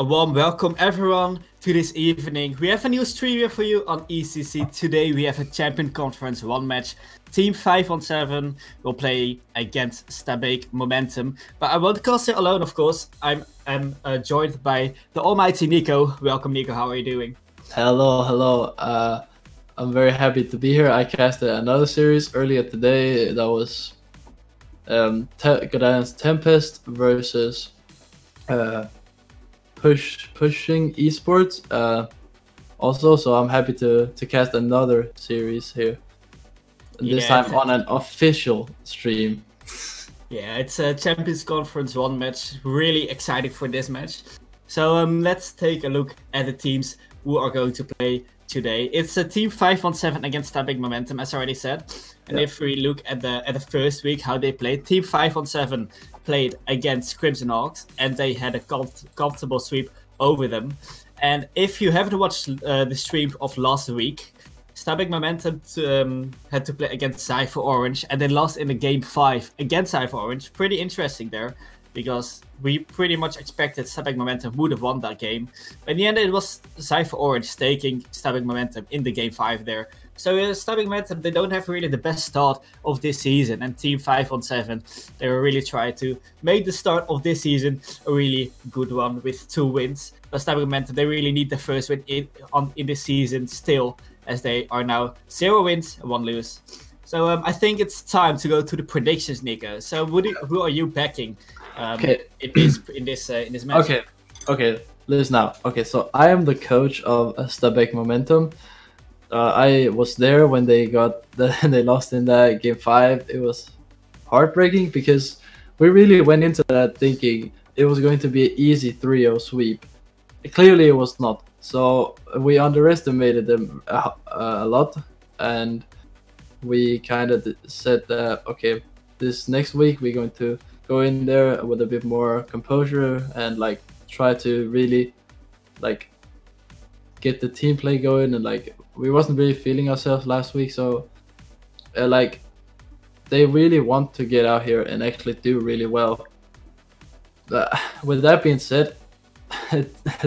A warm welcome everyone to this evening. We have a new stream for you on ECC. Today we have a Champion Conference 1 match. Team 5 on 7 will play against Stabæk Momentum. But I won't cast it alone, of course. I'm, I'm uh, joined by the almighty Nico. Welcome, Nico. How are you doing? Hello, hello. Uh, I'm very happy to be here. I casted another series earlier today. That was um, Te- Tempest versus uh, Push Pushing Esports. Uh, also, so I'm happy to to cast another series here. This yeah, time on an official stream. Yeah, it's a Champions Conference one match. Really excited for this match. So um, let's take a look at the teams who are going to play today. It's a team 517 against Stabæk Momentum, as I already said. And yeah. if we look at the at the first week how they played, team 517 played against Crimson Hawks and they had a comfortable sweep over them. And if you haven't watched uh, the stream of last week, Stabæk Momentum um, had to play against Cypher Orange and they lost in the game 5 against Cypher Orange. Pretty interesting there because we pretty much expected Stabæk Momentum would have won that game. In the end, it was Cypher Orange taking Stabæk Momentum in the game 5 there. So uh, Stabæk Momentum, they don't have really the best start of this season. And Team 5 on 7, they were really trying to make the start of this season a really good one with two wins. But Stabæk Momentum, they really need the first win in, on, in this season still, as they are now zero wins, one lose. So um, I think it's time to go to the predictions, Nico. So you, who are you backing um, okay. in this in this uh, in this match. Okay, okay. Listen now. Okay, so I am the coach of Stabæk Momentum. Uh, I was there when they got the, they lost in that game five. It was heartbreaking because we really went into that thinking it was going to be an easy 3-0 sweep. Clearly, it was not. So we underestimated them a, a lot, and we kind of said that okay, this next week we're going to go in there with a bit more composure and like try to really like get the team play going and like we wasn't really feeling ourselves last week so uh, like they really want to get out here and actually do really well uh, with that being said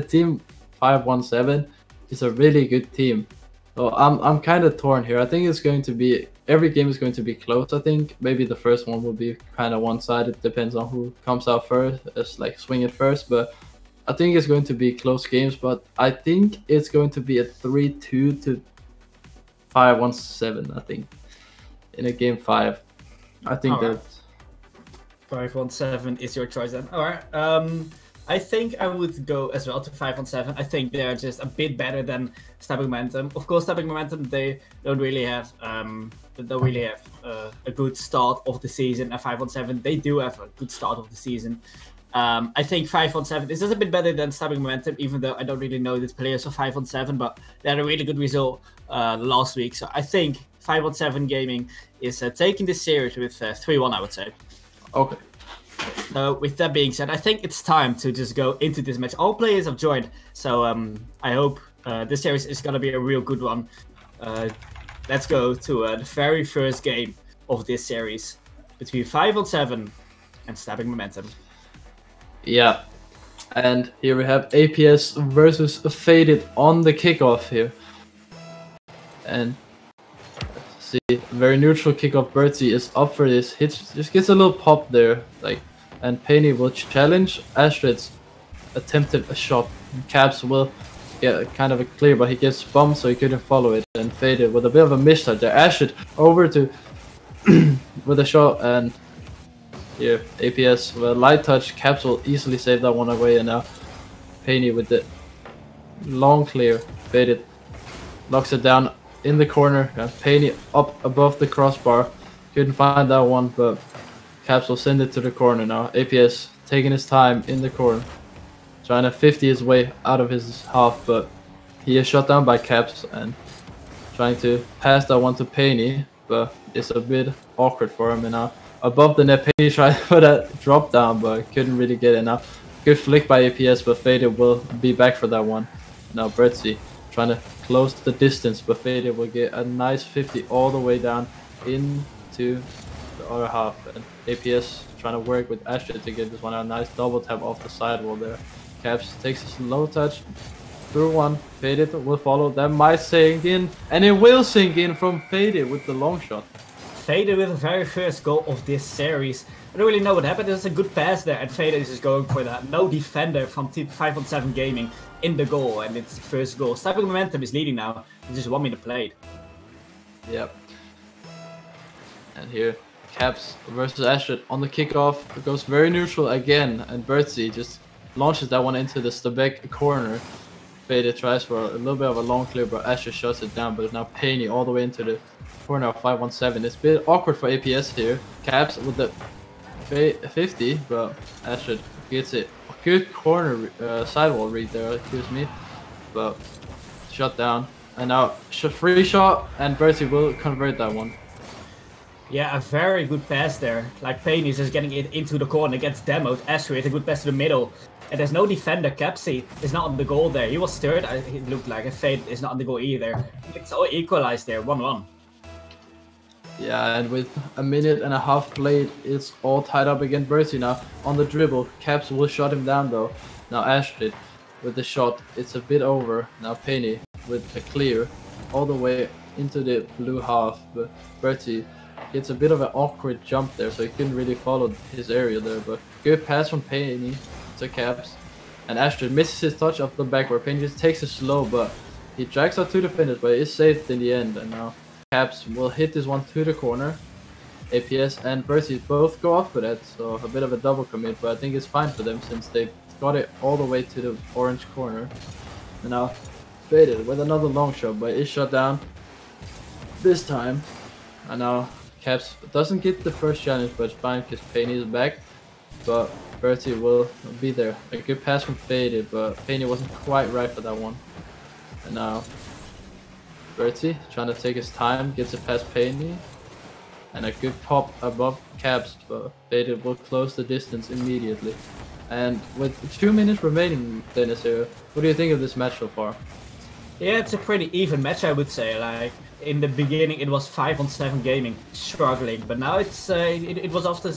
team 517 is a really good team so i'm i'm kind of torn here i think it's going to be every game is going to be close. I think maybe the first one will be kind of one-sided. Depends on who comes out first. It's like swing it first, but I think it's going to be close games. But I think it's going to be a three-two to five-one-seven. I think in a game five. I think that five-one-seven is your choice then. All right. Um. I think I would go as well to 5 on 7. I think they're just a bit better than Stabæk Momentum. Of course, Stabæk Momentum, they don't really have um, they don't really have uh, a good start of the season. At 5 on 7, they do have a good start of the season. Um, I think 5 on 7 is just a bit better than stabbing Momentum, even though I don't really know the players of 5 on 7, but they had a really good result uh, last week. So I think 5 on 7 Gaming is uh, taking this series with uh, 3 1, I would say. Okay. So with that being said, I think it's time to just go into this match. All players have joined, so um, I hope uh, this series is gonna be a real good one. Uh, let's go to uh, the very first game of this series between five on seven and stabbing Momentum. Yeah, and here we have APS versus Faded on the kickoff here, and see very neutral kickoff. Bertie is up for this. Hits just gets a little pop there, like and Penny will challenge Astrid's attempted a shot. Caps will get kind of a clear, but he gets bumped so he couldn't follow it and faded with a bit of a misstart there. Astrid over to with a shot and here APS with a light touch. Caps will easily save that one away and now Penny with the long clear faded locks it down in the corner and Penny up above the crossbar. Couldn't find that one, but Caps will send it to the corner now. APS taking his time in the corner. Trying to 50 his way out of his half, but he is shot down by Caps and trying to pass that one to Penny, but it's a bit awkward for him. And now above the net, Penny tried put a drop down, but couldn't really get enough. Good flick by APS, but Faded will be back for that one. Now Bretzi trying to close the distance, but Faded will get a nice 50 all the way down into the other half. And APS trying to work with Astrid to get this one a nice double tap off the sidewall there. Caps takes a slow touch through one. Faded will follow. That might sink in, and it will sink in from Faded with the long shot. Faded with the very first goal of this series. I don't really know what happened. There's a good pass there, and Faded is just going for that. No defender from Team 5 on 7 Gaming in the goal, and it's the first goal. Stepping Momentum is leading now. It's just one minute played. Yep. And here, Caps versus Astrid on the kickoff. It goes very neutral again, and Birdsey just launches that one into the Stabæk corner. Faded tries for a little bit of a long clear, but Astrid shuts it down. But it's now Penny all the way into the corner now, 517. It's a bit awkward for APS here. Caps with the 50, but Astrid gets it. Good corner uh, sidewall read there, excuse me. But shut down. And now free shot, and Bertie will convert that one. Yeah, a very good pass there. Like Payne is just getting it into the corner, gets demoed. Astrid a good pass to the middle. And there's no defender. Capsy is not on the goal there. He was third, it looked like. And Fade is not on the goal either. It's all equalized there, 1-1. Yeah, and with a minute and a half played, it's all tied up again. Bertie now on the dribble. Caps will shut him down though. Now Astrid with the shot. It's a bit over. Now Penny with a clear all the way into the blue half. But Bertie gets a bit of an awkward jump there, so he couldn't really follow his area there. But good pass from Penny to Caps. And Astrid misses his touch off the back where Penny just takes it slow, but he drags out two defenders, but it's saved in the end. And now Caps will hit this one to the corner. APS and Bertie both go off for that, so a bit of a double commit, but I think it's fine for them since they got it all the way to the orange corner. And now Faded with another long shot, but it's shut down this time. And now Caps doesn't get the first challenge, but it's fine because Penny is back. But Bertie will be there. A good pass from Faded, but Penny wasn't quite right for that one. And now Bertie trying to take his time, gets it past Penny. And a good pop above Caps, but Faded will close the distance immediately. And with two minutes remaining, Dennis here, what do you think of this match so far? Yeah, it's a pretty even match, I would say. Like in the beginning, it was five on seven gaming, struggling, but now it's uh, it, it was after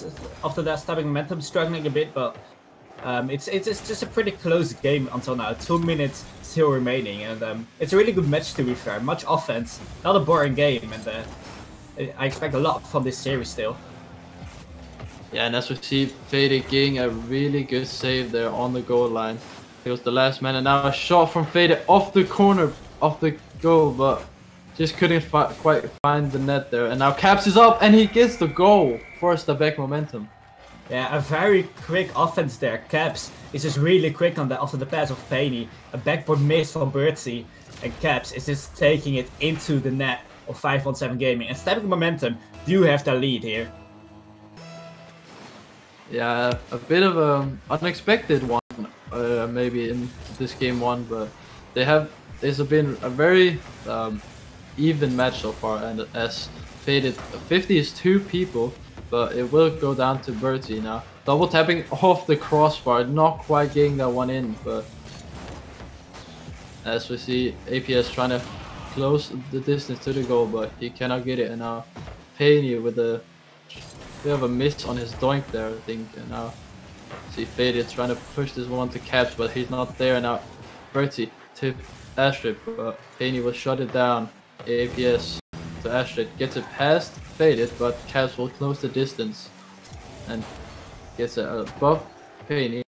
after that stabbing momentum, struggling a bit, but um, it's, it's it's just a pretty close game until now. Two minutes still remaining, and um, it's a really good match to be fair. Much offense, not a boring game, and uh, I expect a lot from this series still. Yeah, and as we see, Fade getting a really good save there on the goal line. He was the last man, and now a shot from Fade off the corner of the goal, but just couldn't fi quite find the net there. And now Caps is up, and he gets the goal for Stabæk momentum. Yeah, a very quick offense there. Caps is just really quick on the after the pass of Penny. A backboard miss from Birdsey. And Caps is just taking it into the net of 5 on 7 Gaming. And Stabæk Momentum do have the lead here. Yeah, a bit of an unexpected one, uh, maybe in this game one, but they have. It's been a very um, even match so far, and as faded, 50 is two people, but it will go down to Bertie now. Double tapping off the crossbar, not quite getting that one in, but as we see, APS trying to close the distance to the goal, but he cannot get it, and now Penny with a bit of a miss on his doink there, I think, and now see Faded trying to push this one to Caps, but he's not there, and now Bertie to Astrid, but Penny will shut it down. APS to Astrid gets it past Faded, but Caps will close the distance and gets a above Penny.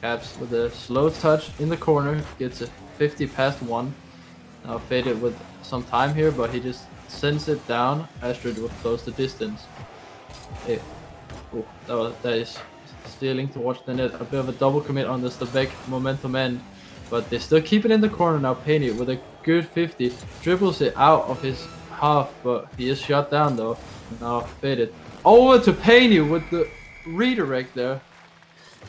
Caps with a slow touch in the corner, gets a 50 past 1. Now Faded with some time here, but he just sends it down. Astrid will close the distance. It, oh, that, was, that is stealing towards the net. A bit of a double commit on this, the back momentum end. But they still keep it in the corner now. Penny with a good 50. Dribbles it out of his half, but he is shot down though. Now faded. Over to Penny with the redirect there.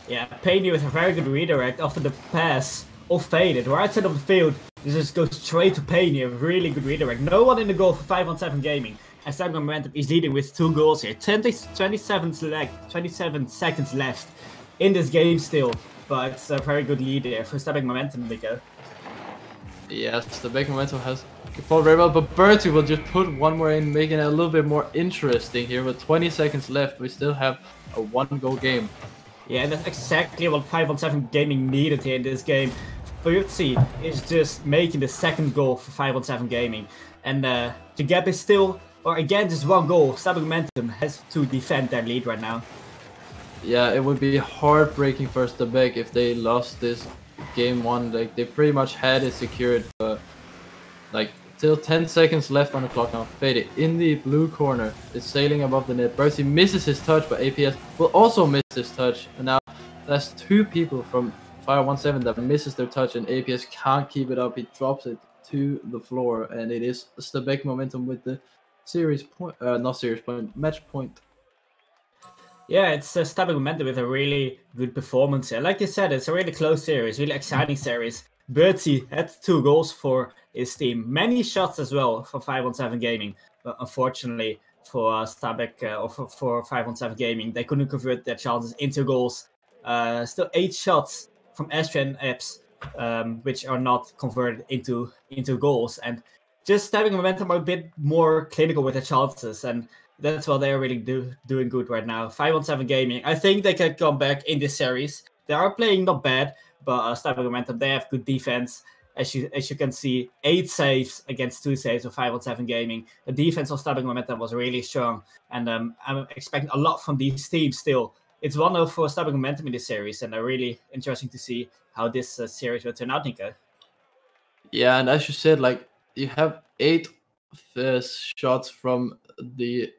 Yeah, Penny with a very good redirect after the pass. All faded, right side of the field. He just goes straight to a really good redirect. No one in the goal for 5 on 7 gaming. And Stag Momentum is leading with two goals here. 20, 27, 27 seconds left in this game still. But it's a very good lead there for Stag Momentum, Nico. Yes, the back momentum has fought very well, but Bertie will just put one more in, making it a little bit more interesting here. With 20 seconds left, we still have a one-goal game. Yeah, that's exactly what 5 on 7 Gaming needed here in this game. Bertzi is just making the second goal for 5 on 7 Gaming. And uh, the gap is still, or again, just one goal. Stabæk Momentum has to defend their lead right now. Yeah, it would be heartbreaking for Stabæk if they lost this game one. Like, they pretty much had it secured, but like, till 10 seconds left on the clock now. Faded in the blue corner. It's sailing above the net. Bertie misses his touch, but APS will also miss his touch. And now that's two people from Fire 17 that misses their touch, and APS can't keep it up. He drops it to the floor, and it is Stabæk momentum with the series point, uh, not series point, match point. Yeah, it's a stabbing momentum with a really good performance here. Like you said, it's a really close series, really exciting series. Bertie had two goals for his team. Many shots as well for 5 on 7 Gaming. But unfortunately for uh, Stabæk uh, or for, for 5 on 7 Gaming, they couldn't convert their chances into goals. Uh, still eight shots from Astra and APS, um, which are not converted into into goals. And just having momentum are a bit more clinical with their chances. And that's what they're really do, doing good right now. 5 on 7 Gaming. I think they can come back in this series. They are playing not bad, but uh, Momentum, they have good defense. As you as you can see, eight saves against two saves of five on seven gaming. The defense of Stabæk Momentum was really strong, and um, I'm expecting a lot from these teams still. It's one of for Stabæk Momentum in this series, and uh, really interesting to see how this uh, series will turn out, Nico. Yeah, and as you said, like you have eight uh, shots from the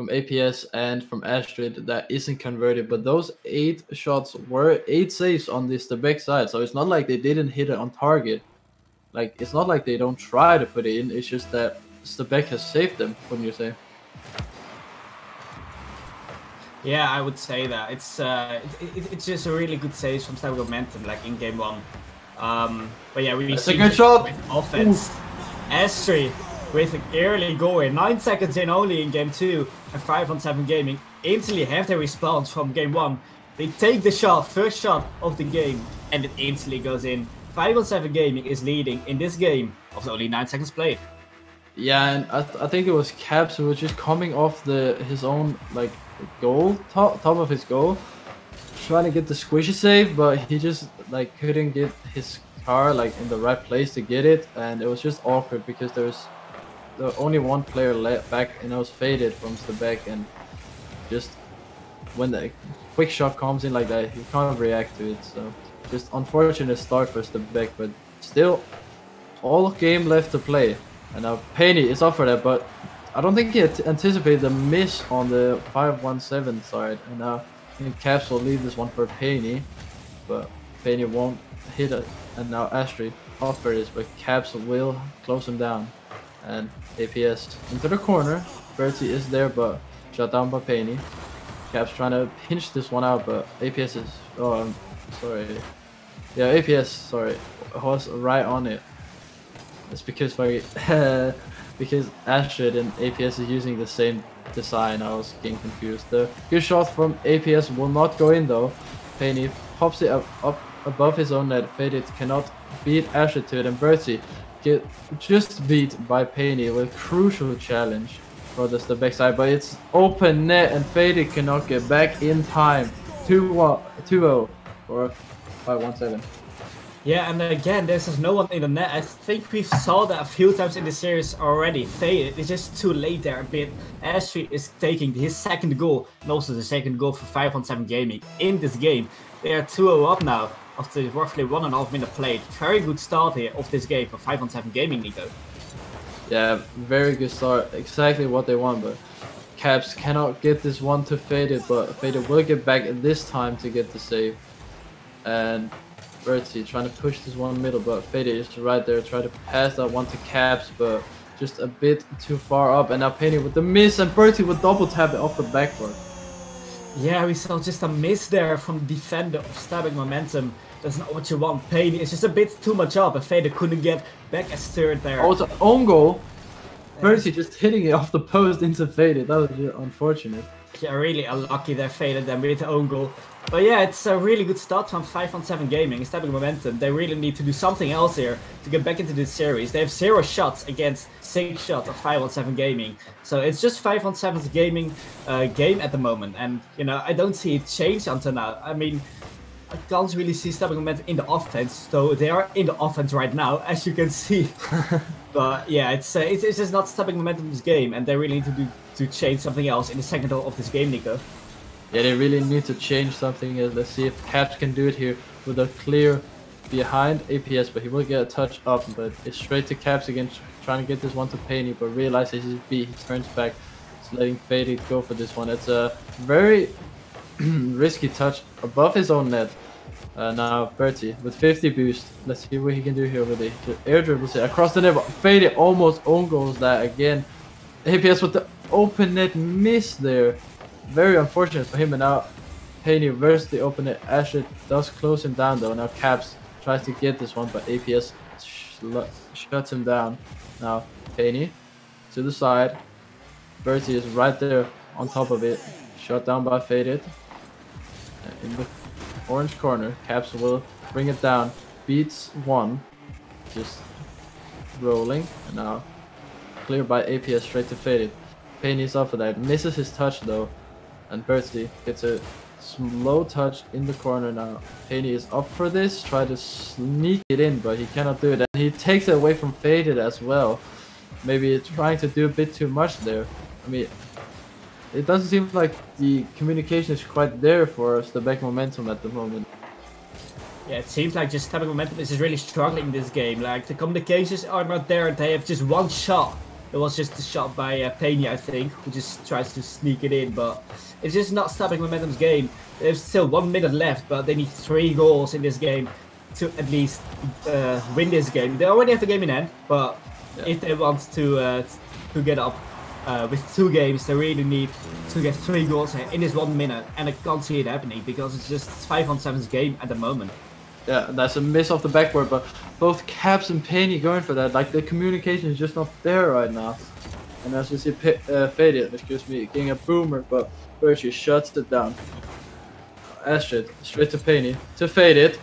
from APS and from Astrid that isn't converted, but those eight shots were eight saves on this the back side, so it's not like they didn't hit it on target. Like it's not like they don't try to put it in. It's just that Stabæk has saved them. Wouldn't you say? Yeah, I would say that it's uh, it, it, it's just a really good save from Stabæk Momentum, like in game one. Um, but yeah, we see a good shot. Offense, Astrid with an early goal in 9 seconds in only in game 2 and 5 on 7 gaming instantly have their response from game 1. They take the shot, first shot of the game, and it instantly goes in. 5 on 7 gaming is leading in this game of only 9 seconds played. Yeah, and I, th I think it was Caps who was just coming off the his own like goal, top, top of his goal, trying to get the squishy save, but he just like couldn't get his car like in the right place to get it, and it was just awkward because there was the only one player left back and I was faded from the back and just when the quick shot comes in like that you can't react to it so just unfortunate start for the back but still all game left to play. And now Penny is up for that but I don't think he anticipated the miss on the 517 side. And now I think Caps will leave this one for Penny but Penny won't hit it and now Astrid offer this but Caps will close him down. And APS into the corner. Bertie is there, but shut down by Penny. Cap's trying to pinch this one out, but APS is... Oh, I'm sorry. Yeah, APS, sorry, was right on it. It's because like, because Astrid and APS is using the same design, I was getting confused. The good shot from APS will not go in though. Penny pops it up, up above his own net. Faded cannot beat Astrid to it, and Bertie get just beat by Penny with crucial challenge for the backside, but it's open net and Faded cannot get back in time. 2-0 for 517. Yeah, and again, there's no one in the net. I think we saw that a few times in the series already. Faded is just too late there a bit. Astrid is taking his second goal, and also the second goal for 5 on 7 Gaming in this game. They are 2-0 up now after roughly one and a half minute played. Very good start here of this game for 5 on 7 Gaming, Nico. Yeah, very good start. Exactly what they want, but Caps cannot get this one to Faded, but Faded will get back this time to get the save. And Bertie trying to push this one middle, but Faded is right there, try to pass that one to Caps, but just a bit too far up. And now Penny with the miss, and Bertie with double tap it off the backboard. Yeah, we saw just a miss there from the defender of stabbing Momentum. That's not what you want. Payne It's just a bit too much up. And Fader couldn't get back a third there. Also, own goal. Percy just hitting it off the post into Faded. That was unfortunate. Yeah, really unlucky there, Faded then with the own goal. But yeah, it's a really good start from 5 on 7 Gaming, It's establishing momentum. They really need to do something else here to get back into this series. They have zero shots against 6 shots of 5 on 7 Gaming. So it's just 5 on 7's gaming uh, game at the moment. And, you know, I don't see it change until now. I mean, I can't really see establishing momentum in the offense. So they are in the offense right now, as you can see. but yeah, it's, uh, it's, it's just not establishing momentum's game. And they really need to do to change something else in the second half of this game, Nico. Yeah, they really need to change something. Let's see if Caps can do it here with a clear behind APS, but he will get a touch up, but it's straight to Caps again, trying to get this one to Penny, but realizes he's B, he turns back, he's letting Faded go for this one. It's a very risky touch above his own net. Uh, now Bertie with 50 boost. Let's see what he can do here with the air dribbles it across the net. Faded almost own goals that again. APS with the open net miss there very unfortunate for him. And now Penny versus the opener. Asher does close him down though. Now Caps tries to get this one, but APS sh shuts him down. Now Penny to the side. Bertie is right there on top of it. Shut down by Faded. Uh, in the orange corner, Caps will bring it down. Beats one. Just rolling. And now clear by APS straight to Faded. Penny's off of that. Misses his touch though. And Bertie gets a slow touch in the corner now. Haney is up for this, try to sneak it in, but he cannot do it. And he takes it away from Faded as well. Maybe trying to do a bit too much there. I mean, it doesn't seem like the communication is quite there for us, the back momentum at the moment. Yeah, it seems like just Stabæk Momentum is just really struggling in this game. Like, the communications are not there and they have just one shot. It was just a shot by uh, Pena, I think, who just tries to sneak it in, but it's just not stopping Momentum's game. There's still one minute left, but they need three goals in this game to at least uh, win this game. They already have the game in hand, but yeah. if they want to uh, to get up uh, with two games, they really need to get three goals in this one minute, and I can't see it happening because it's just five on seven's game at the moment. Yeah, that's a miss off the backboard, but both Caps and Penny going for that. Like the communication is just not there right now. And as you see, uh, Faded, excuse me, getting a boomer, but Bertie shuts it down. Astrid, straight to Penny, to Faded.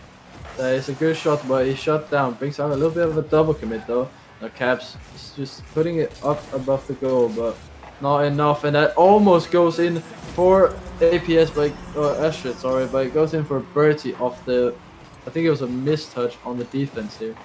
That is a good shot, but he shut down. Brings out a little bit of a double commit though. Now Caps is just putting it up above the goal, but not enough. And that almost goes in for APS, by uh, Astrid, sorry, but it goes in for Bertie off the. I think it was a mistouch on the defense here.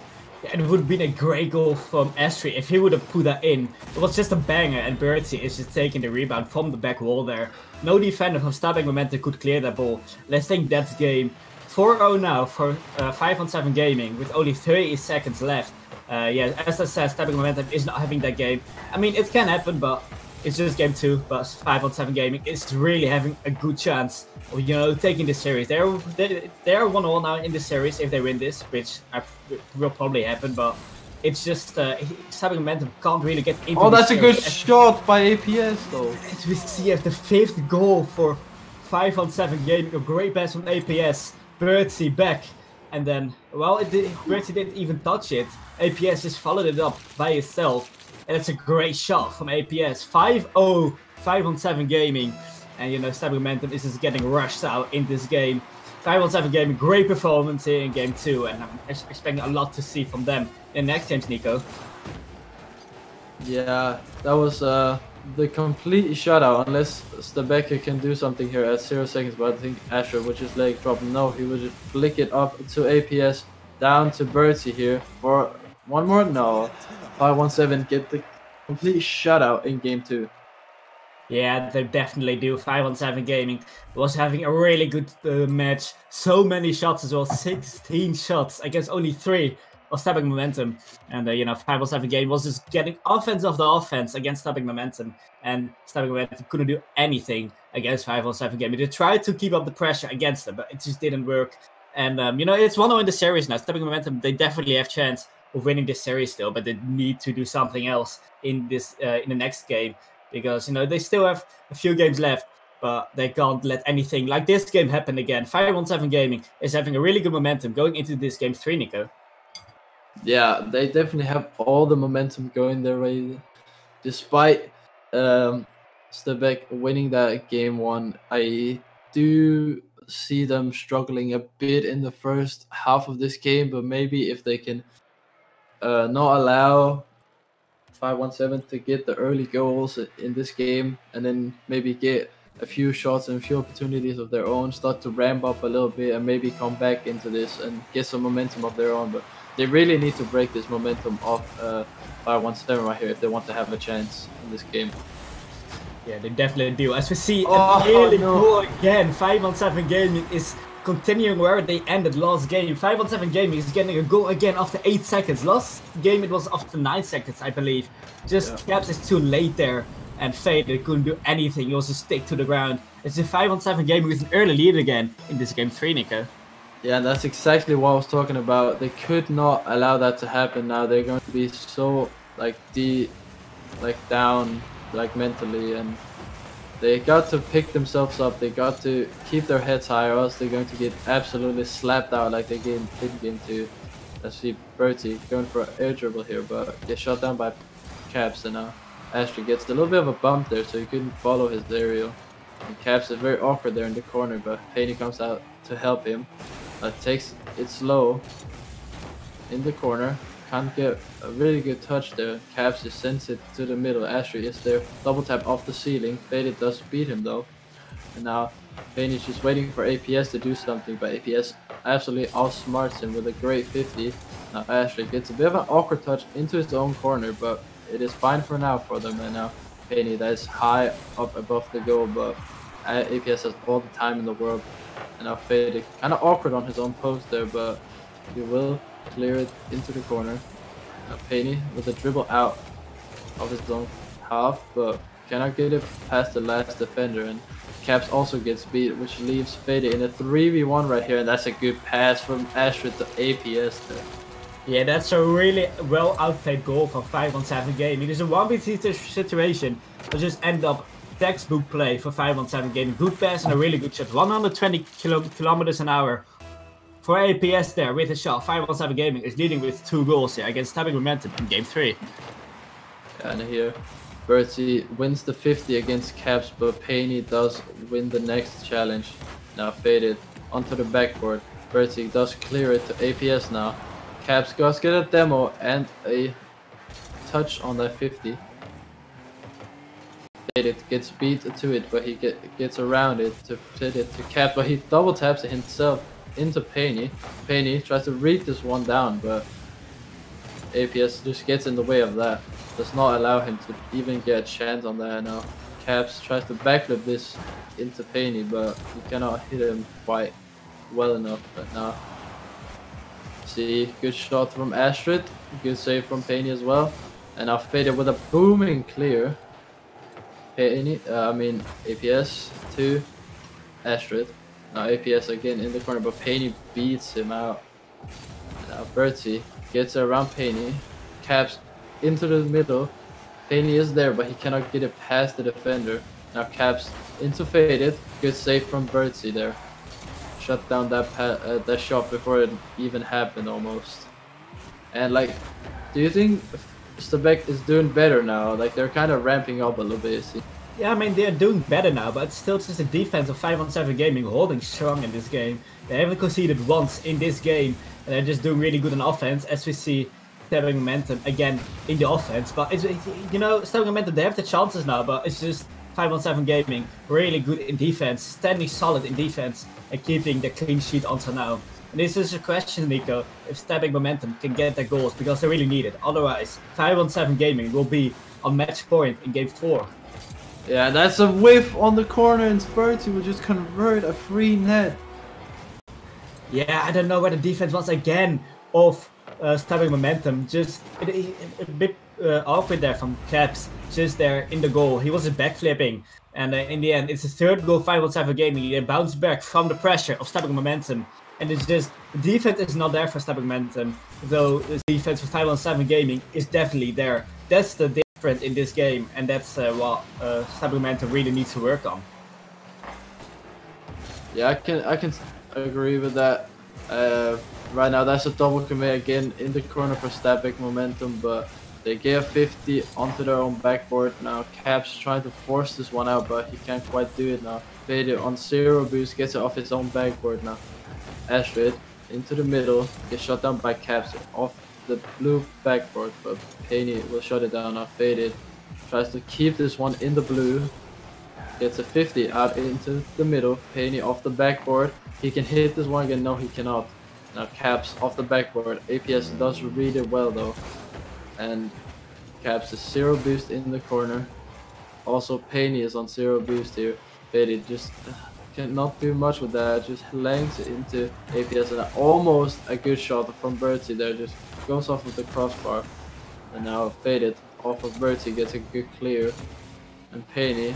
Yeah, it would have been a great goal from Astrid if he would have put that in. It was just a banger, and Bertie is just taking the rebound from the back wall there. No defender from Stabæk Momentum could clear that ball. Let's think that's game. 4-0 now for uh, 5 on 7 gaming with only 30 seconds left. Uh, yeah, as I said, Stabæk Momentum is not having that game. I mean, it can happen, but it's just game 2. But 5 on 7 gaming is really having a good chance of, you know, taking this series. They're, they, they're 1-0 now in the series if they win this, which will probably happen, but it's just uh, Stabæk Momentum can't really get into. Oh, that's a good shot by APS though. we see the fifth goal for five on seven game. A great pass from APS. Bertie back, and then well, it did, Bertie didn't even touch it. APS just followed it up by itself, and it's a great shot from APS. 5-0, 5-7 gaming, and you know Stabæk Momentum is just getting rushed out in this game. 5 on 7 game, great performance here in game 2, and I'm expecting a lot to see from them in next games, Nico. Yeah, that was uh, the complete shutout, unless Stabeka can do something here at 0 seconds, but I think Asher would just leg drop. No, he would just flick it up to APS, down to Bertie here for one more? No. 517 get the complete shutout in game 2. Yeah, they definitely do. 517 Gaming was having a really good uh, match. So many shots as well. 16 shots against only 3 of Stabæk Momentum. And, uh, you know, 5 on 7 Gaming was just getting offense of the offense against Stabæk Momentum. And Stabæk Momentum couldn't do anything against 5 on 7 Gaming. They tried to keep up the pressure against them, but it just didn't work. And, um, you know, it's 1 0 in the series now. Stabæk Momentum, they definitely have chance winning this series still, but they need to do something else in this uh, in the next game because you know they still have a few games left, but they can't let anything like this game happen again. Fire One Seven Gaming is having a really good momentum going into this game three, Nico. Yeah, they definitely have all the momentum going their way, despite um, Stabæk winning that game one. I do see them struggling a bit in the first half of this game, but maybe if they can uh, not allow 517 to get the early goals in this game and then maybe get a few shots and a few opportunities of their own, start to ramp up a little bit and maybe come back into this and get some momentum of their own. But they really need to break this momentum of uh, 517 right here if they want to have a chance in this game. Yeah, they definitely do. As we see, Oh, really no. again. 5 on 7 gaming is continuing where they ended last game. 5 on 7 gaming is getting a goal again after 8 seconds. Last game it was after 9 seconds, I believe. Just Caps is too late there. And Fade they couldn't do anything. He also stick to the ground. It's a 5 on 7 gaming with an early lead again in this game 3, Nico. Yeah, that's exactly what I was talking about. They could not allow that to happen now. They're going to be so like de like down like mentally and they got to pick themselves up. They got to keep their heads high or else they're going to get absolutely slapped out like they game did game two. Let's see Bertie going for an air dribble here, but get shot down by Caps and now Astrid gets a little bit of a bump there so he couldn't follow his aerial. And Caps is very awkward there in the corner, but Penny comes out to help him. Uh, takes it slow in the corner. Can't get a really good touch there. Caps just sends it to the middle. Astrid is there. Double tap off the ceiling. Faded does beat him though. And now Penny is just waiting for APS to do something, but APS absolutely outsmarts him with a great 50. Now Astrid gets a bit of an awkward touch into his own corner, but it is fine for now for them. And now Penny that is high up above the goal, but APS has all the time in the world. And now Faded kind of awkward on his own post there, but he will clear it into the corner. Now Penny with a dribble out of his own half, but cannot get it past the last defender. And Caps also gets beat, which leaves Fade in a 3v1 right here. And that's a good pass from Astrid to APS there. Yeah, that's a really well outplayed goal for 5 on 7 game. It is a 1v3 situation, but just end up textbook play for 5 on 7 game. Good pass and a really good shot. 120 kilo- kilometers an hour for APS there with a shot. 5 on 7 gaming is leading with two goals here against Stabbing Momentum in game 3. And here, Bertie wins the 50 against Caps, but Penny does win the next challenge. Now faded onto the backboard. Bertie does clear it to APS now. Caps does get a demo and a touch on that 50. Faded gets beat to it, but he get, gets around it to it to Cap, but he double taps it himself into Penny. Penny tries to read this one down, but APS just gets in the way of that. Does not allow him to even get a chance on that now. Caps tries to backflip this into Penny, but he cannot hit him quite well enough. But now, see, good shot from Astrid, good save from Penny as well. And now faded with a booming clear. Penny, uh, I mean APS to Astrid. Now APS again in the corner, but Penny beats him out. Now Bertie gets around Penny, caps into the middle. Penny is there, but he cannot get it past the defender. Now caps into faded. Good save from Bertie there. Shut down that uh, that shot before it even happened almost. And like, do you think Stabæk is doing better now? Like they're kind of ramping up a little bit. Yeah, I mean, they're doing better now, but it's still just a defense of 5 on 7 gaming holding strong in this game. They haven't conceded once in this game, and they're just doing really good on offense, as we see Stabbing Momentum again in the offense. But, it's, you know, Stabbing Momentum, they have the chances now, but it's just 5 on 7 gaming, really good in defense, standing solid in defense, and keeping the clean sheet until now. And this is a question, Nico, if Stabbing Momentum can get their goals, because they really need it. Otherwise, 5 on 7 gaming will be on match point in game 4. Yeah, that's a whiff on the corner, and Bertie will just convert a free net. Yeah, I don't know where the defense was again of uh, stabbing momentum. Just a, a, a bit uh, awkward there from Caps, just there in the goal. He wasn't backflipping. And uh, in the end, it's a third goal, 5 on 7 gaming. They bounce back from the pressure of stabbing momentum. And it's just, the defense is not there for stabbing momentum, though the defense for 5 on 7 gaming is definitely there. That's the in this game, and that's uh, what uh, stabbing really needs to work on. Yeah, I can I can agree with that. Uh, right now, that's a double commit again in the corner for Stabæk momentum, but they get 50 onto their own backboard now. Caps trying to force this one out, but he can't quite do it now. Faded on zero boost, gets it off his own backboard now. Astrid into the middle, gets shot down by Caps off the blue backboard, but Penny will shut it down now. Faded tries to keep this one in the blue, gets a 50 out into the middle, Penny off the backboard. He can hit this one again, no he cannot. Now Caps off the backboard, APS mm. does really well though. And Caps is zero boost in the corner. Also Penny is on zero boost here. Faded just cannot do much with that, just langs into APS and almost a good shot from Bertie there, just goes off of the crossbar. And now Faded off of Bertie gets a good clear. And Penny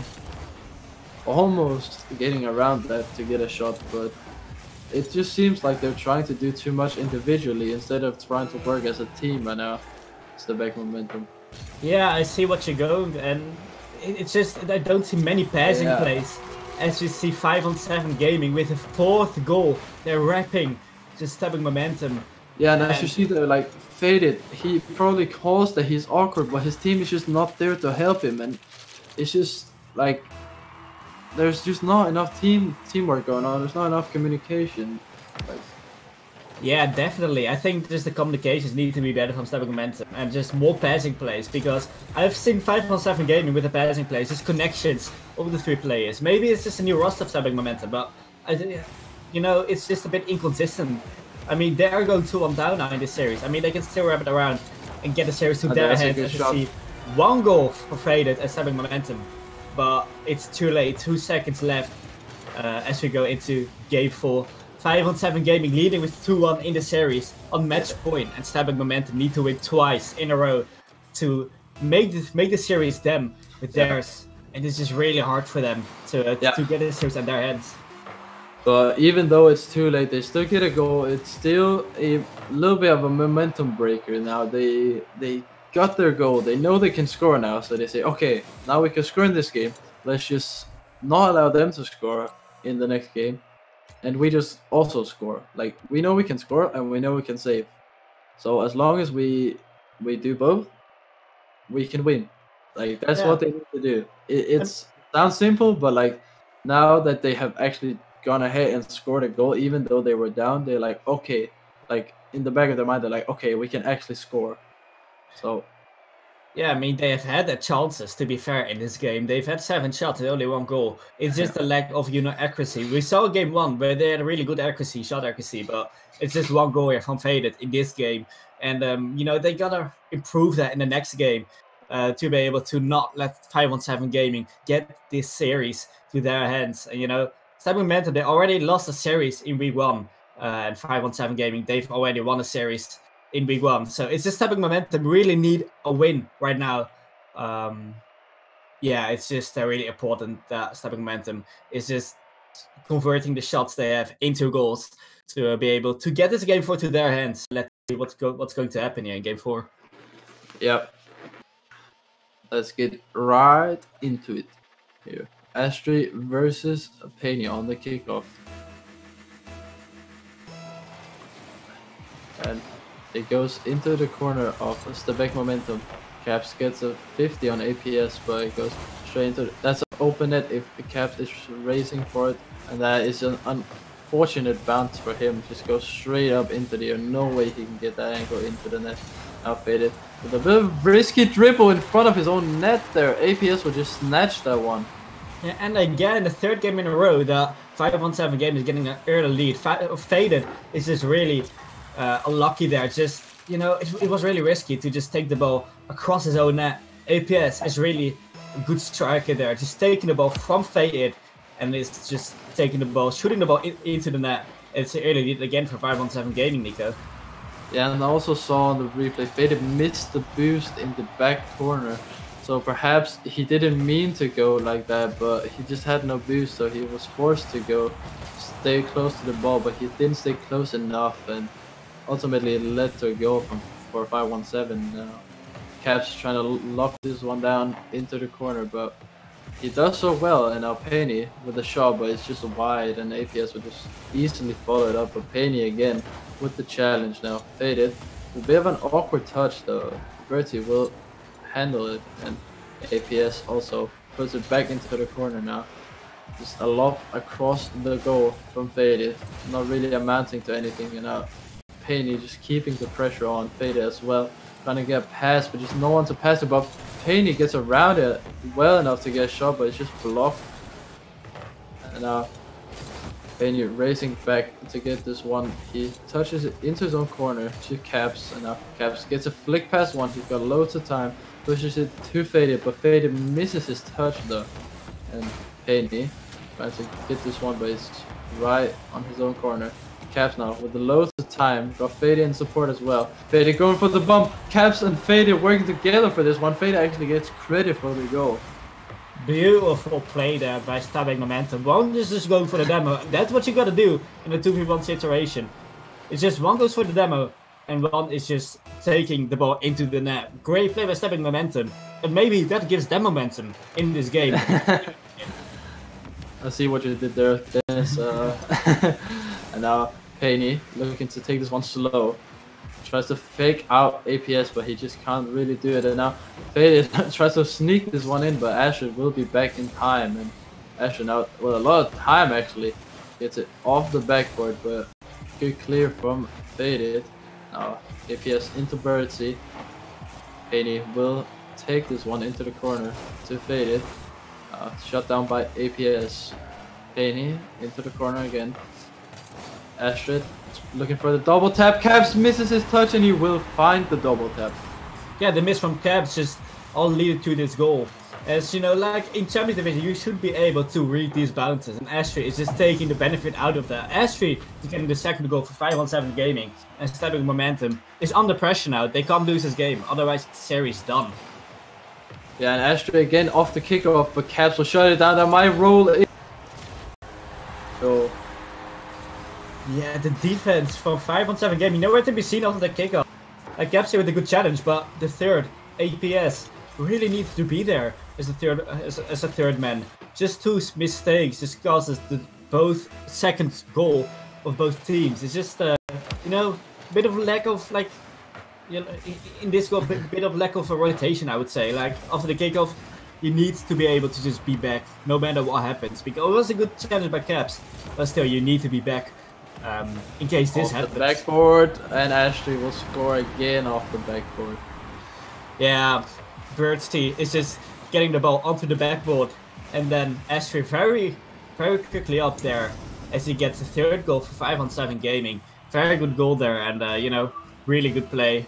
almost getting around that to get a shot, but it just seems like they're trying to do too much individually instead of trying to work as a team right now. It's the back momentum. Yeah, I see what you're going, and it's just I don't see many passing yeah. plays. As you see, five on seven gaming with a fourth goal, they're wrapping, just stepping momentum. Yeah, and, and as you see, they're like faded. He probably calls that he's awkward, but his team is just not there to help him, and it's just like there's just not enough team teamwork going on. There's not enough communication. Like, yeah, definitely. I think just the communications need to be better from Stepping Momentum and just more passing plays because I've seen 5 on 7 gaming with the passing plays, just connections of the three players. Maybe it's just a new roster of Stepping Momentum, but I, you know, it's just a bit inconsistent. I mean, they are going 2 1 down now in this series. I mean, they can still wrap it around and get the series to their hands as you see one goal for Faded and Stepping Momentum but it's too late. Two seconds left uh, as we go into game four. Five on seven gaming, leading with 2-1 in the series on match point, and Stepping Momentum need to win twice in a row to make this make the series them with theirs, and this is really hard for them to uh, yeah. to get the series in their hands. But even though it's too late, they still get a goal. It's still a little bit of a momentum breaker. Now they they got their goal. They know they can score now, so they say, okay, now we can score in this game. Let's just not allow them to score in the next game, and we just also score. Like we know we can score and we know we can save. So as long as we we do both, we can win. Like that's yeah. what they need to do. It it's sounds simple, but like now that they have actually gone ahead and scored a goal, even though they were down, they're like, okay, like in the back of their mind, they're like, okay, we can actually score. So, yeah, I mean they have had their chances. To be fair, in this game, they've had seven shots and only one goal. It's just a lack of you know accuracy. We saw game one where they had really good accuracy, shot accuracy, but it's just one goal here from faded in this game, and um, you know they gotta improve that in the next game. Uh, to be able to not let 517 Gaming get this series to their hands. And, you know, Stepping Momentum, they already lost a series in week one. Uh, and 517 Gaming, they've already won a series in Big One. So it's just stepping momentum. Really need a win right now. Um, yeah, it's just uh, really important that stepping momentum is just converting the shots they have into goals to uh, be able to get this game four to their hands. Let's see what's go- what's going to happen here in game four. Yep. Let's get right into it here. Astrid versus Pena on the kickoff. And it goes into the corner of Stabæk Momentum. Caps gets a 50 on APS, but it goes straight into... The, that's an open net if Caps is racing for it. And that is an unfortunate bounce for him. Just goes straight up into the air. No way he can get that angle into the net. Now faded. With a bit of risky dribble in front of his own net there. APS will just snatch that one. Yeah, and again, the third game in a row, the 5 on 7 game is getting an early lead. Faded is just really uh, unlucky there. Just you know, it, it, was really risky to just take the ball across his own net. APS is really a good striker there, just taking the ball from faded, and it's just taking the ball, shooting the ball in, into the net. It's early again for 517 gaming, Nico. Yeah, and I also saw on the replay, Faded missed the boost in the back corner. So perhaps he didn't mean to go like that, but he just had no boost, so he was forced to go stay close to the ball, but he didn't stay close enough, and ultimately led to a goal from for 517. Uh, Caps trying to lock this one down into the corner, but he does so well. And Penny with a shot, but it's just wide, and APS would just easily follow it up. Penny again with the challenge now. Faded. A bit of an awkward touch though. Bertie will handle it, and APS also puts it back into the corner now. Just a lob across the goal from Faded. Not really amounting to anything, you know. Penny just keeping the pressure on Faded as well. Trying to get past, but just no one to pass it. But Penny gets around it well enough to get shot, but it's just blocked. And uh, now Penny racing back to get this one. He touches it into his own corner to Caps, and now Caps gets a flick past one. He's got loads of time, pushes it to Faded, but Faded misses his touch though. And Penny trying to get this one, but it's right on his own corner. Caps now with the loads time. Got Faded in support as well. Faded going for the bump. Caps and Faded working together for this one. Faded actually gets credit for the goal. Beautiful play there by Stabæk momentum. One is just going for the demo. That's what you gotta do in a 2v1 situation. It's just one goes for the demo and one is just taking the ball into the net. Great play by Stabæk momentum. And maybe that gives them momentum in this game. I see what you did there, Dennis. Uh, and now Penny looking to take this one slow. Tries to fake out APS, but he just can't really do it. And now Faded tries to sneak this one in, but Asher will be back in time. And Asher now, well, a lot of time actually, gets it off the backboard, but good clear from Faded. Now APS into Birdsey. Penny will take this one into the corner to Faded. Uh, shut down by APS. Penny into the corner again. Astrid looking for the double tap. Caps misses his touch and he will find the double tap. yeah, the miss from Caps just all lead to this goal. As you know, like in Champions Division, you should be able to read these bounces, and Astrid is just taking the benefit out of that. Astrid is getting the second goal for 517 Gaming, and Stabæk momentum is under pressure now. They can't lose this game, otherwise the series done. Yeah, and Astrid again off the kickoff, but Caps will shut it down. Now my role The defense from 5 on 7 gaming, nowhere to be seen after the kickoff. Like here with a good challenge, but the third, APS, really needs to be there as a third as, as a third man. Just two mistakes just causes the both second goal of both teams. It's just uh, you know, a bit of lack of like you know, in this goal, bit, bit of lack of a rotation, I would say. Like after the kickoff, you need to be able to just be back, no matter what happens. Because it was a good challenge by Caps, but still, you need to be back um, in case this off happens. the backboard, and Ashley will score again off the backboard. Yeah, Birdstee is just getting the ball onto the backboard, and then Ashley very, very quickly up there as he gets the third goal for five on seven gaming. Very good goal there, and uh, you know, really good play.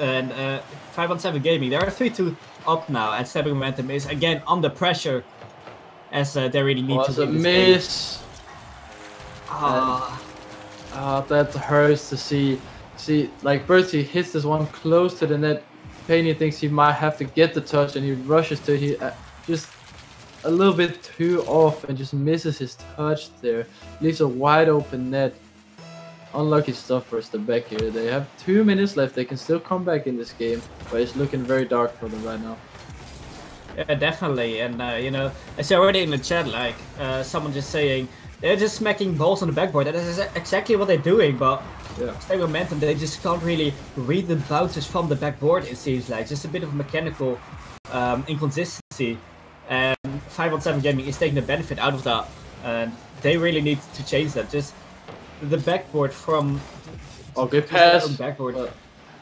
And uh, five on seven gaming, they are three two up now, and Stabæk Momentum is again under pressure as uh, they really need Was to a win game. miss. Ah, Ah, that hurts to see. See, like Bertie hits this one close to the net. Penny thinks he might have to get the touch, and he rushes to. He uh, just a little bit too off and just misses his touch there. Leaves a wide open net. Unlucky stuff for back here. They have two minutes left. They can still come back in this game, but it's looking very dark for them right now. Yeah, definitely. And, uh, you know, I see already in the chat, like, uh, someone just saying, they're just smacking balls on the backboard. That is exactly what they're doing, but Yeah. stay momentum, they just can't really read the bounces from the backboard, it seems like. Just a bit of mechanical um, inconsistency. And 5 on 7 Gaming is taking the benefit out of that. And they really need to change that. Just the backboard from. Oh, good pass. Backboard. But-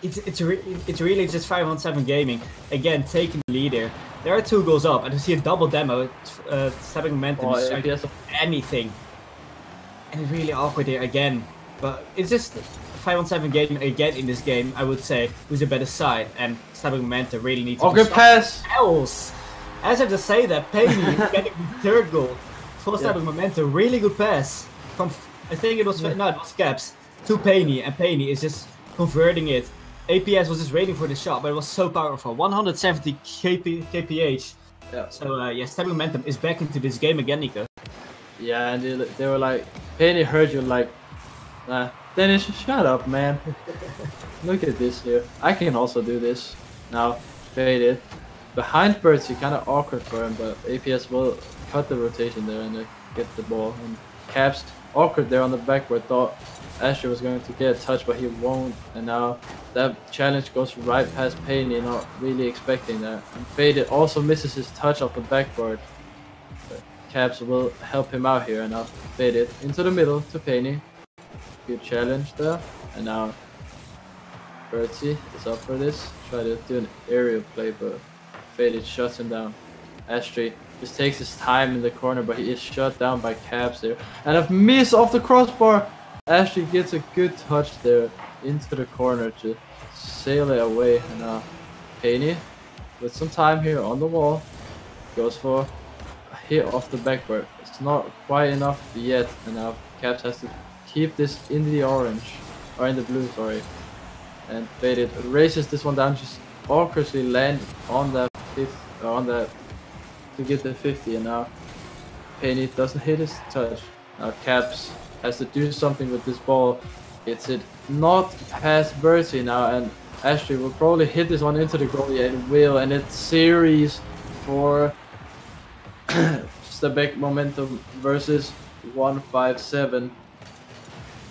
It's it's re- it's really just five on seven gaming again taking the lead here. There are two goals up, and to see a double demo, uh, Stabæk momentum, Oh, is like anything, and it's really awkward here again. But it's just five on seven game again in this game. I would say who's a better side, and stepping Manta really needs to Okay, do pass. else. As I just say that, is getting the third goal for Yeah. Stabæk momentum. Really good pass from I think it was no, it was Caps to Penny, and Penny is just converting it. APS was just waiting for the shot, but it was so powerful. 170 KP, kph. Yeah. So uh, yeah, Stabæk momentum is back into this game again, Nico. Yeah, and they, they were like, Penny heard you like, nah, Dennis, shut up, man. Look at this here. I can also do this. Now, faded. Behind Birdsey, kind of awkward for him, but APS will cut the rotation there and get the ball. And Caps, awkward there on the backboard, thought Asher was going to get a touch, but he won't. And now that challenge goes right past Penny, not really expecting that. And Faded also misses his touch off the backboard. Caps will help him out here, and I'll fade it into the middle to Penny. Good challenge there, and now Bertie is up for this. Try to do an aerial play, but Faded shuts him down. Astray just takes his time in the corner, but he is shut down by Caps there. And a miss off the crossbar! Ashley gets a good touch there into the corner to sail it away. And now uh, Penny, with some time here on the wall, goes for hit off the backboard. It's not quite enough yet, and now Caps has to keep this in the orange, or in the blue, sorry. And Faded races this one down, just awkwardly land on that fifth, uh, on that to get the 50 and now Penny doesn't hit his touch. Now Caps has to do something with this ball. Gets it not past Bertie now and Ashley will probably hit this one into the goalie and will and it's series for Stabæk Momentum versus 157.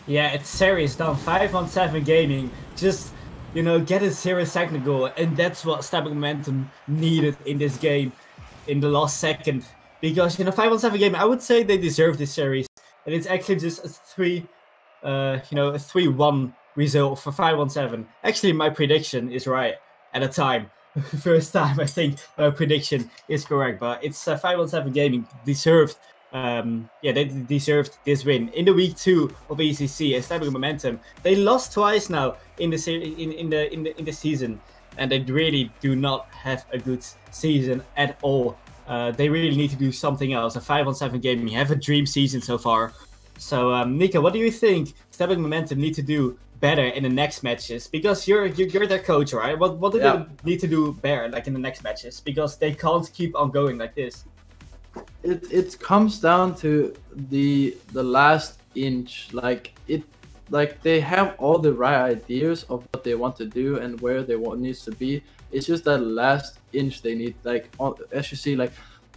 Yeah, it's serious down 5 on 7 gaming. Just, you know, get a serious technical and that's what Stabæk Momentum needed in this game in the last second because a five on seven game, I would say they deserve this series, and it's actually just a three, uh, you know, a three one result for five on seven. Actually, my prediction is right at a time. First time I think prediction is correct, but it's a five on seven gaming deserved. Um, yeah, they deserved this win in the week two of ECC, establishing momentum. They lost twice now in the in, in the in the in the season and they really do not have a good season at all. Uh, they really need to do something else. A five on seven you have a dream season so far. So, um, Nico, what do you think Stabæk Momentum need to do better in the next matches? Because you're you're, you're their coach, right? What what do yeah. they need to do better, like in the next matches? Because they can't keep on going like this. It it comes down to the the last inch. Like it like they have all the right ideas of what they want to do and where they want needs to be. It's just that last inch they need. Like as you see, like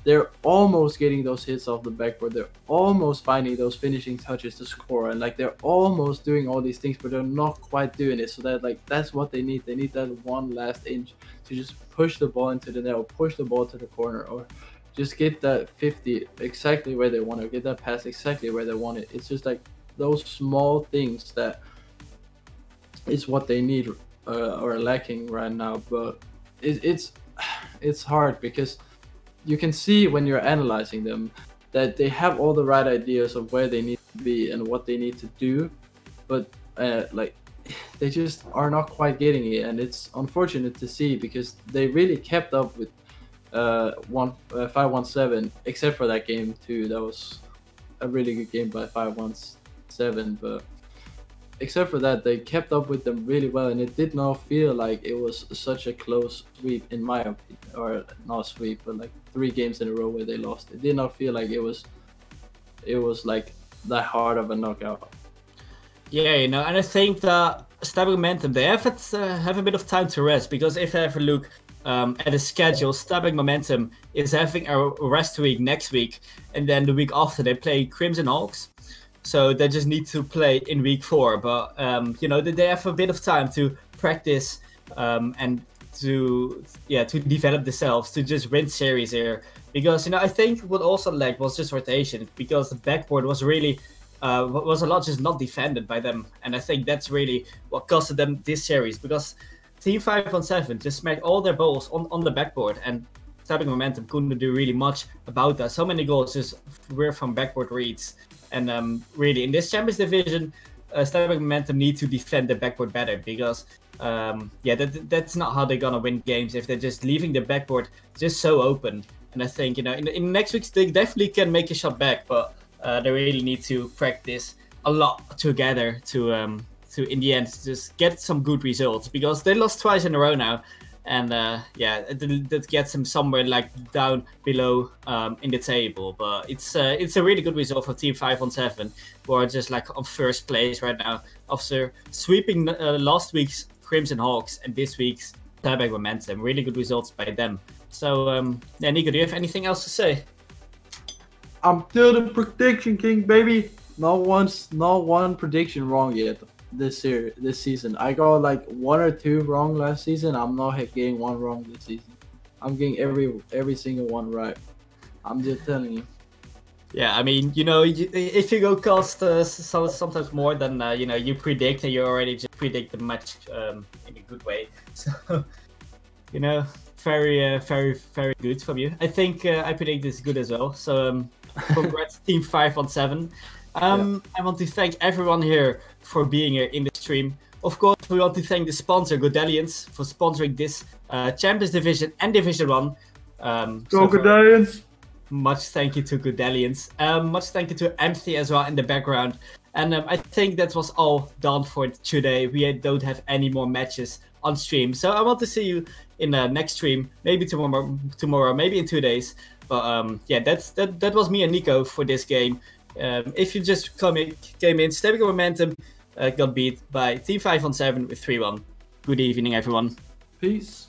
they're almost getting those hits off the backboard. They're almost finding those finishing touches to score, and like they're almost doing all these things, but they're not quite doing it. So that like that's what they need. They need that one last inch to just push the ball into the net, or push the ball to the corner, or just get that 50 exactly where they want to get that pass exactly where they want it. It's just like those small things that is what they need uh, or lacking right now. But it, it's it's hard because you can see when you're analyzing them that they have all the right ideas of where they need to be and what they need to do, but uh, like they just are not quite getting it, and it's unfortunate to see because they really kept up with uh, one uh, five one seven, except for that game too. That was a really good game by five ones seven, but except for that, they kept up with them really well, and it did not feel like it was such a close sweep, in my opinion, or not sweep, but like three games in a row where they lost. It did not feel like it was, it was like that hard of a knockout. Yeah, you know, and I think that Stabæk Momentum they have uh, have a bit of time to rest because if I have a look um, at the schedule, Stabæk Momentum is having a rest week next week, and then the week after they play Crimson Hawks so they just need to play in week four. But um, you know they have a bit of time to practice um, and to yeah to develop themselves to just win series here. Because you know I think what also lacked was just rotation because the backboard was really uh, was a lot just not defended by them, and I think that's really what costed them this series because Team Five on Seven just smacked all their balls on, on the backboard and Stabæk Momentum couldn't do really much about that. So many goals just were from backboard reads. And um, really, in this Champions Division, uh, Momentum need to defend the backboard better because, um, yeah, that, that's not how they're gonna win games if they're just leaving the backboard just so open. And I think you know, in, in next week they definitely can make a shot back, but uh, they really need to practice a lot together to um, to in the end just get some good results because they lost twice in a row now and uh, yeah, that gets him somewhere like down below um, in the table. But it's uh, it's a really good result for Team Five on Seven, who are just like on first place right now after sweeping uh, last week's Crimson Hawks and this week's Stabæk Momentum. Really good results by them. So um, yeah, Nico, do you have anything else to say? I'm still the prediction king, baby. Not once, not one prediction wrong yet this year, this season. I got like one or two wrong last season. I'm not getting one wrong this season. I'm getting every every single one right. I'm just telling you. Yeah, I mean, you know, you, if you go cost uh, so, sometimes more than uh, you know you predict, and you already just predict the match um, in a good way. So, you know, very, uh, very, very good from you. I think uh, I predict this good as well. So, um, congrats, Team Five on Seven. Um, yeah. I want to thank everyone here for being here in the stream. Of course, we want to thank the sponsor, Godalions, for sponsoring this uh, Champions Division and Division One. Um, Go so! Much thank you to Godalions. Um, much thank you to Empathy as well in the background. And um, I think that was all done for today. We don't have any more matches on stream. So I want to see you in the next stream, maybe tomorrow, tomorrow, maybe in two days. But um, yeah, that's that. That was me and Nico for this game. Um, if you just come in, came in, Stabæk Momentum uh, got beat by Team Five on Seven with three one. Good evening, everyone. Peace.